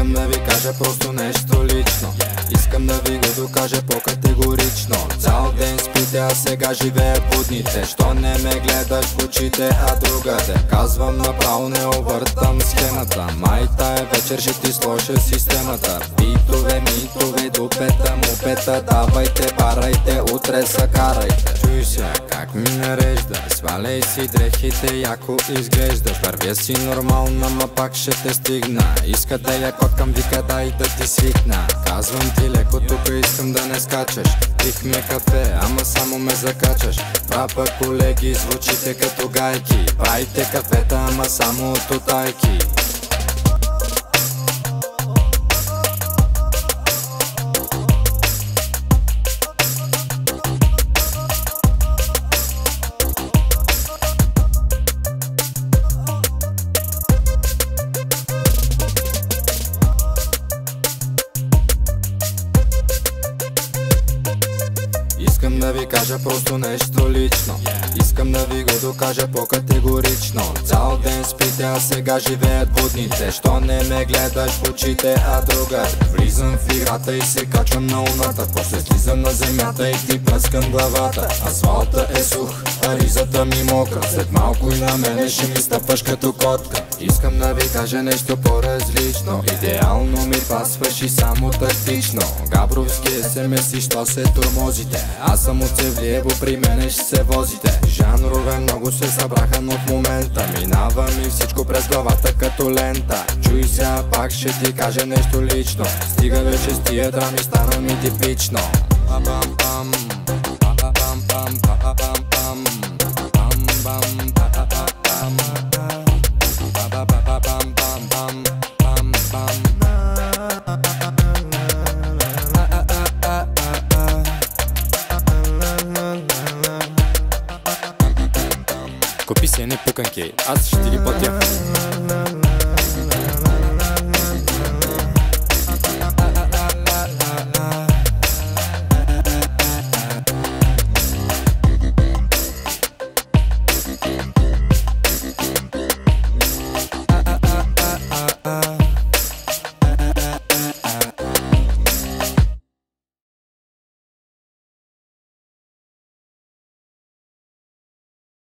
Искам да ви кажа просто нещо лично. Искам да ви го докажа по-категорично. Цял ден спите, а сега живея будните. Що не ме гледаш в очите, а другаде. Казвам направо не объртам схемата. Май тая вечер ще ти сложа системата. Битове, митове, мупета Давайте, барайте, утре карайте. Чуй се, как ми нарежда Сваляй си дрехите, яко изглежда. Вървя си нормално, ма пак ще те стигна. Иска да я коткам, вика дай да ти свикна. Казвам ти леко, тук искам да не скачаш. Пих ми кафе, ама само ме закачаш. Пък колеги, звучите като гайки. Правите кафета, ама само от отайки Да ви кажа просто нещо лично. Искам да ви го докажа по-категорично. Цял ден спите, а сега живеят будните. Що не ме гледаш в очите, а друга? Влизам в играта и се качвам на луната. После слизам на земята и ти пръскам главата. Асфалта е сух, а ризата ми мокра След малко и на мене ще ми стъпваш като котка Искам да ви кажа нещо по-различно. Идеално ми пасваш и само тактично. Габровски смс и що се турмозите? Аз съм от Севлиево, при мене ще се возите. Жанрове много се събраха, но в момента Минава ми всичко през главата като лента. Чуй се, а пак ще ти кажа нещо лично. Стига вече с тия драми, стана ми типично. Па-пам-пам, па-па-пам-пам, па-па-пам-пам Купи си едни пуканки, аз ще ти ги платя